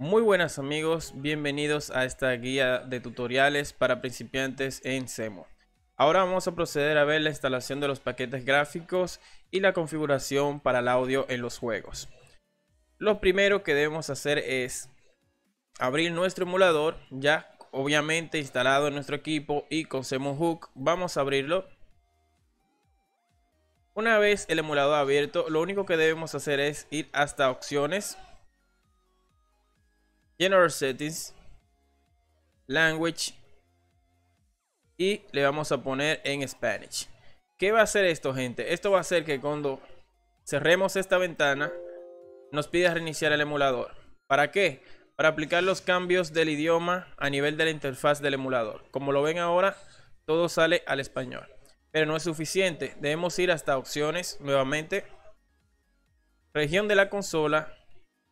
Muy buenas amigos, bienvenidos a esta guía de tutoriales para principiantes en Semo. Ahora vamos a proceder a ver la instalación de los paquetes gráficos y la configuración para el audio en los juegos. Lo primero que debemos hacer es abrir nuestro emulador, ya obviamente instalado en nuestro equipo y con Semo Hook. Vamos a abrirlo. Una vez el emulador abierto, lo único que debemos hacer es ir hasta opciones General Settings, Language y le vamos a poner en Spanish. ¿Qué va a hacer esto, gente? Esto va a hacer que cuando cerremos esta ventana nos pida reiniciar el emulador. ¿Para qué? Para aplicar los cambios del idioma a nivel de la interfaz del emulador. Como lo ven ahora, todo sale al español. Pero no es suficiente. Debemos ir hasta opciones nuevamente. Región de la consola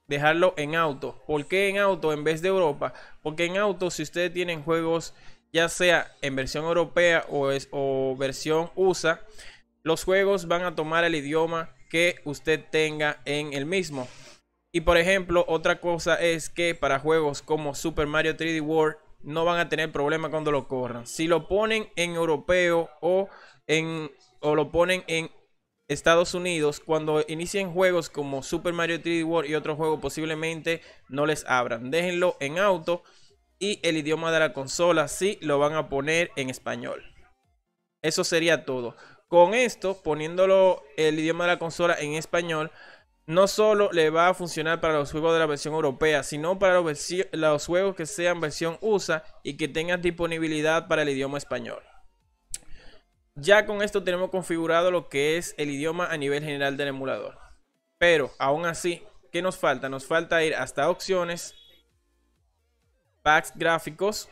dejarlo en auto. ¿Por qué en auto en vez de Europa? Porque en auto, si ustedes tienen juegos, ya sea en versión europea o, es, o versión USA, los juegos van a tomar el idioma que usted tenga en el mismo. Y por ejemplo, otra cosa es que para juegos como Super Mario 3D World no van a tener problema cuando lo corran. Si lo ponen en europeo o en o lo ponen en Estados Unidos, cuando inicien juegos como Super Mario 3D World y otros juegos, posiblemente no les abran. Déjenlo en auto y el idioma de la consola sí lo van a poner en español. Eso sería todo. Con esto, poniéndolo el idioma de la consola en español, no solo le va a funcionar para los juegos de la versión europea, sino para los, los juegos que sean versión USA y que tengan disponibilidad para el idioma español. Ya con esto tenemos configurado lo que es el idioma a nivel general del emulador. Pero aún así, ¿qué nos falta? Nos falta ir hasta opciones, packs gráficos.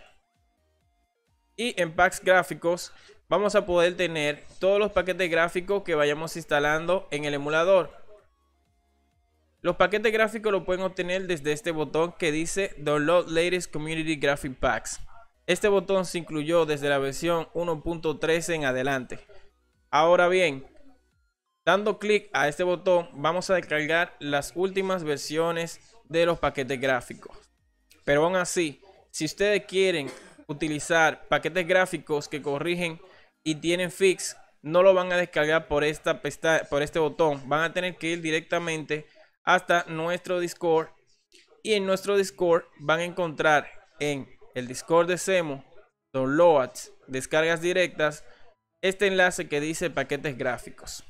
Y en packs gráficos vamos a poder tener todos los paquetes gráficos que vayamos instalando en el emulador. Los paquetes gráficos lo pueden obtener desde este botón que dice Download Latest Community Graphic Packs. Este botón se incluyó desde la versión 1.13 en adelante. Ahora bien, dando clic a este botón vamos a descargar las últimas versiones de los paquetes gráficos. Pero aún así, si ustedes quieren utilizar paquetes gráficos que corrigen y tienen fix, no lo van a descargar por, esta por este botón. Van a tener que ir directamente hasta nuestro Discord. Y en nuestro Discord van a encontrar en el Discord de Semo, downloads, descargas directas, este enlace que dice paquetes gráficos.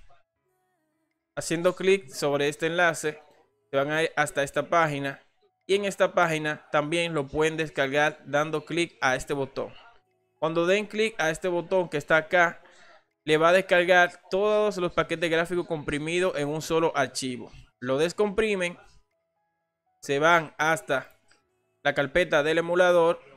Haciendo clic sobre este enlace, se van a ir hasta esta página y en esta página también lo pueden descargar dando clic a este botón. Cuando den clic a este botón que está acá, le va a descargar todos los paquetes gráficos comprimidos en un solo archivo. Lo descomprimen, se van hasta la carpeta del emulador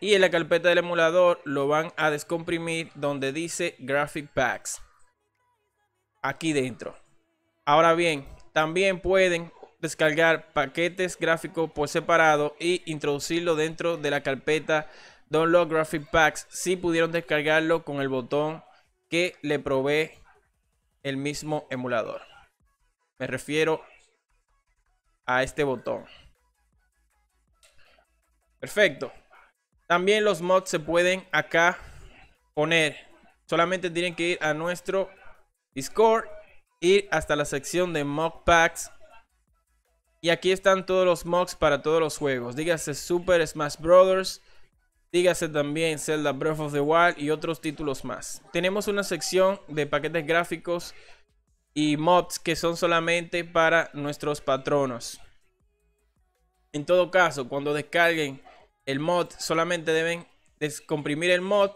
y en la carpeta del emulador lo van a descomprimir donde dice Graphic Packs. Aquí dentro. Ahora bien, también pueden descargar paquetes gráficos por separado y introducirlo dentro de la carpeta Download Graphic Packs si pudieron descargarlo con el botón que le provee el mismo emulador. Me refiero a este botón. Perfecto. También los mods se pueden acá poner. Solamente tienen que ir a nuestro Discord, ir hasta la sección de mod packs. Y aquí están todos los mods para todos los juegos. Dígase Super Smash Brothers. Dígase también Zelda Breath of the Wild y otros títulos más. Tenemos una sección de paquetes gráficos y mods que son solamente para nuestros patronos. En todo caso, cuando descarguen el mod solamente deben descomprimir el mod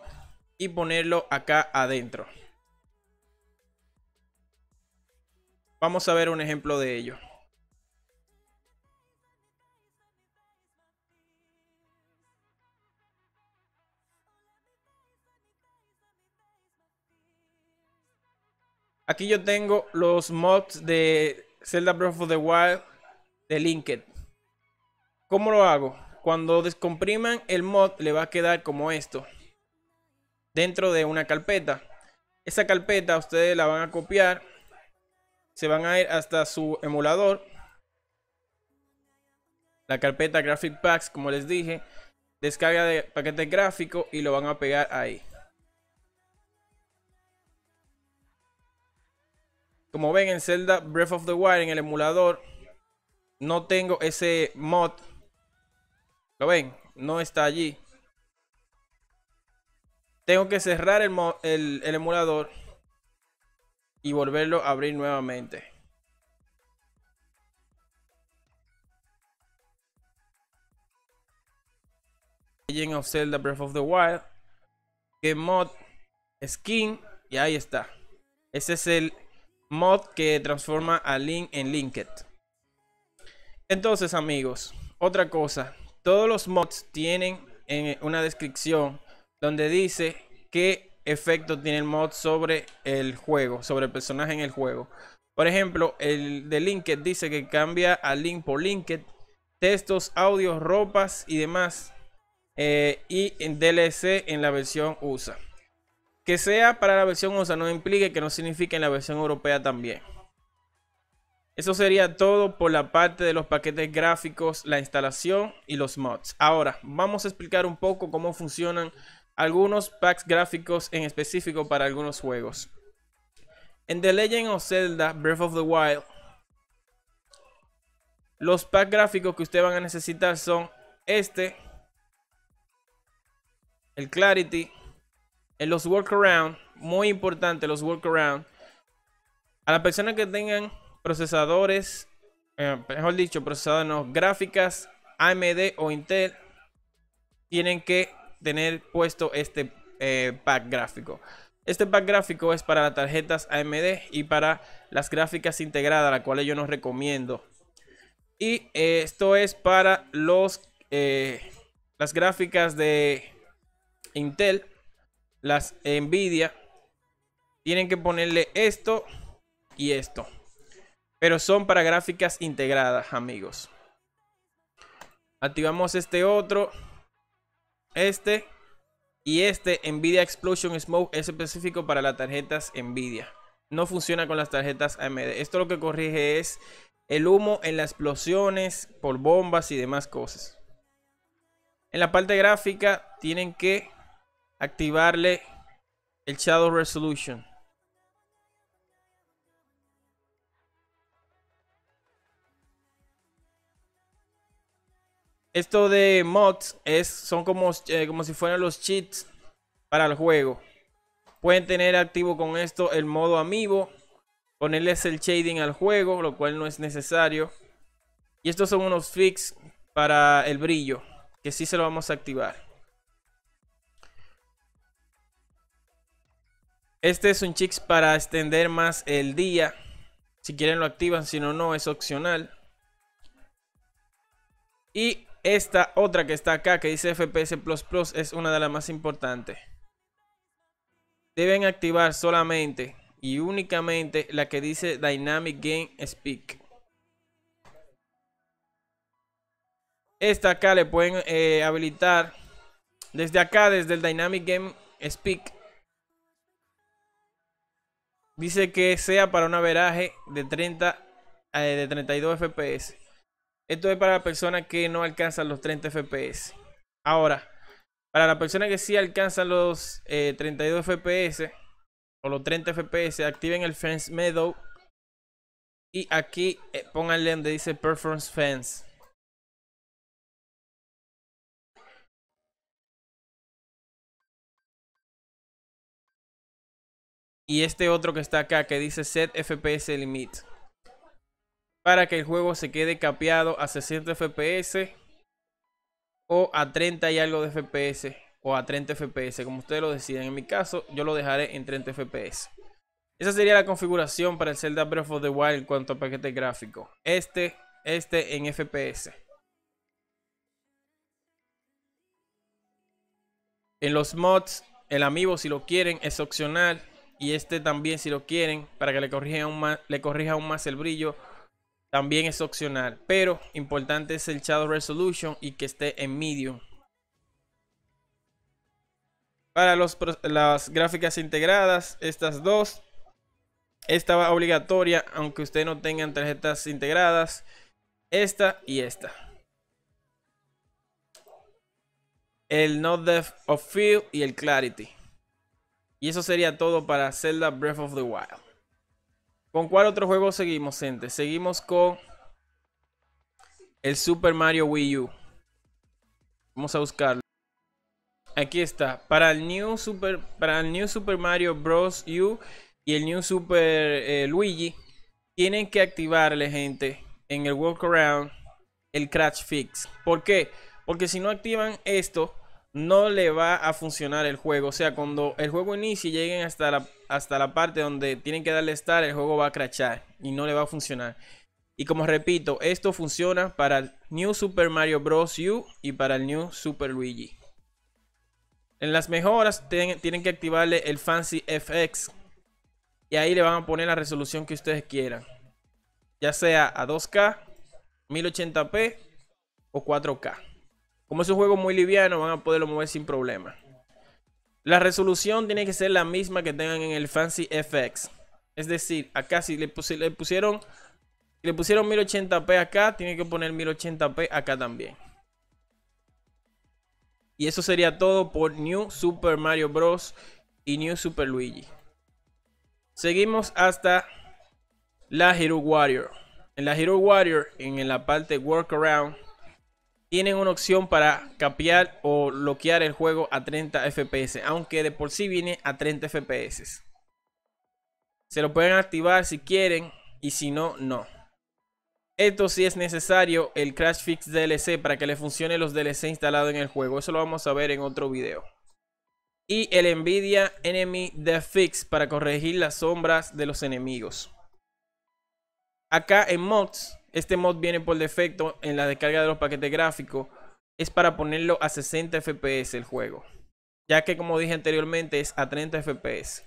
y ponerlo acá adentro. Vamos a ver un ejemplo de ello. Aquí yo tengo los mods de Zelda Breath of the Wild de Linked. ¿Cómo lo hago? Cuando descompriman el mod le va a quedar como esto. Dentro de una carpeta. Esa carpeta ustedes la van a copiar. Se van a ir hasta su emulador. la carpeta Graphic Packs, como les dije, descarga de paquete gráfico y lo van a pegar ahí. Como ven en Zelda Breath of the Wild en el emulador, no tengo ese mod. ¿Lo ven? No está allí. Tengo que cerrar el, el emulador y volverlo a abrir nuevamente. Legend of Zelda Breath of the Wild. Game mod, skin y ahí está. Ese es el mod que transforma a Link en Linked. Entonces amigos, otra cosa. Todos los mods tienen en una descripción donde dice qué efecto tiene el mod sobre el juego, sobre el personaje en el juego. Por ejemplo, el de Linked dice que cambia a Link por Linked, textos, audios, ropas y demás. Eh, y en DLC en la versión USA. Que sea para la versión USA no implique que no signifique en la versión europea también. Eso sería todo por la parte de los paquetes gráficos, la instalación y los mods. Ahora, vamos a explicar un poco cómo funcionan algunos packs gráficos en específico para algunos juegos. En The Legend of Zelda Breath of the Wild, los packs gráficos que ustedes van a necesitar son este, el Clarity, los workaround, muy importante los workaround, a las personas que tengan procesadores, eh, mejor dicho, procesadores gráficas AMD o Intel, tienen que tener puesto este eh, pack gráfico. Este pack gráfico es para las tarjetas AMD y para las gráficas integradas, las cuales yo no recomiendo. Y eh, esto es para los las gráficas de Intel, las Nvidia, tienen que ponerle esto y esto. Pero son para gráficas integradas, amigos. Activamos este otro. Este. Y este Nvidia Explosion Smoke es específico para las tarjetas Nvidia. No funciona con las tarjetas AMD. Esto lo que corrige es el humo en las explosiones por bombas y demás cosas. En la parte gráfica tienen que activarle el Shadow Resolution. Esto de mods es, son como, eh, como si fueran los cheats para el juego. Pueden tener activo con esto el modo amiibo. Ponerles el shading al juego, lo cual no es necesario. Y estos son unos fix para el brillo, que sí se lo vamos a activar. Este es un chix para extender más el día. Si quieren lo activan, si no, no, es opcional. Y esta otra que está acá, que dice FPS Plus Plus, es una de las más importantes. Deben activar solamente y únicamente la que dice Dynamic Game Speak. Esta acá le pueden eh, habilitar desde acá, desde el Dynamic Game Speak Dice que sea para un averaje de 30 eh, de 32 FPS. Esto es para la persona que no alcanza los 30 FPS. Ahora, para la persona que sí alcanza los 32 eh, FPS o los 30 FPS, activen el Fence Meadow. Y aquí eh, pónganle donde dice Performance Fence. y este otro que está acá que dice set FPS limit para que el juego se quede capeado a 60 FPS o a 30 y algo de FPS o a 30 FPS como ustedes lo deciden en mi caso yo lo dejaré en 30 FPS esa sería la configuración para el Zelda Breath of the Wild en cuanto a paquete gráfico. Este este en FPS en los mods el amiibo si lo quieren es opcional. Y este también si lo quieren para que le corrija más, le corrija aún más el brillo también es opcional pero importante es el shadow resolution y que esté en medium para los, las gráficas integradas estas dos esta va obligatoria aunque ustedes no tengan tarjetas integradas esta y esta el No Depth of Field y el Clarity. Y eso sería todo para Zelda Breath of the Wild. ¿Con cuál otro juego seguimos, gente? Seguimos con el Super Mario Wii U. Vamos a buscarlo. Aquí está. Para el New Super, para el New Super Mario Bros. U y el New Super eh, Luigi, tienen que activarle, gente, en el workaround el Crash Fix. ¿Por qué? Porque si no activan esto, no le va a funcionar el juego. O sea, cuando el juego inicie y lleguen hasta la, hasta la parte donde tienen que darle start, el juego va a crashar y no le va a funcionar. Y como repito, esto funciona para el New Super Mario Bros. U y para el New Super Luigi. En las mejoras tienen que activarle el Fancy FX. Y ahí le van a poner la resolución que ustedes quieran. Ya sea a 2K, 1080p o 4K. Como es un juego muy liviano, van a poderlo mover sin problema. La resolución tiene que ser la misma que tengan en el Fancy FX. Es decir, acá si le, pusieron le pusieron 1080p acá, tiene que poner 1080p acá también. Y eso sería todo por New Super Mario Bros. y New Super Luigi. Seguimos hasta la Hero Warrior. En la Hero Warrior, en la parte Workaround, tienen una opción para capear o bloquear el juego a 30 FPS, aunque de por sí viene a 30 FPS. Se lo pueden activar si quieren y si no, no. Esto sí es necesario el Crash Fix DLC para que le funcione los DLC instalados en el juego. Eso lo vamos a ver en otro video. Y el Nvidia Enemy Death Fix para corregir las sombras de los enemigos. Acá en mods, este mod viene por defecto en la descarga de los paquetes gráficos. Es para ponerlo a 60 FPS el juego. Ya que como dije anteriormente es a 30 FPS.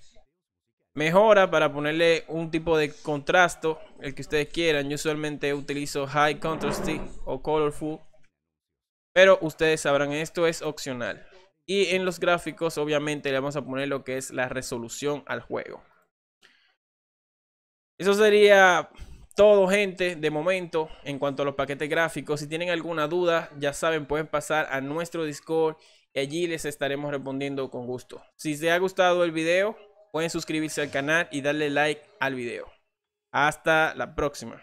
Mejora para ponerle un tipo de contrasto, el que ustedes quieran. Yo usualmente utilizo High Contrast o Colorful. Pero ustedes sabrán, esto es opcional. Y en los gráficos, obviamente, le vamos a poner lo que es la resolución al juego. Eso sería todo, gente, de momento, en cuanto a los paquetes gráficos. Si tienen alguna duda, ya saben, pueden pasar a nuestro Discord y allí les estaremos respondiendo con gusto. Si les ha gustado el video, pueden suscribirse al canal y darle like al video. Hasta la próxima.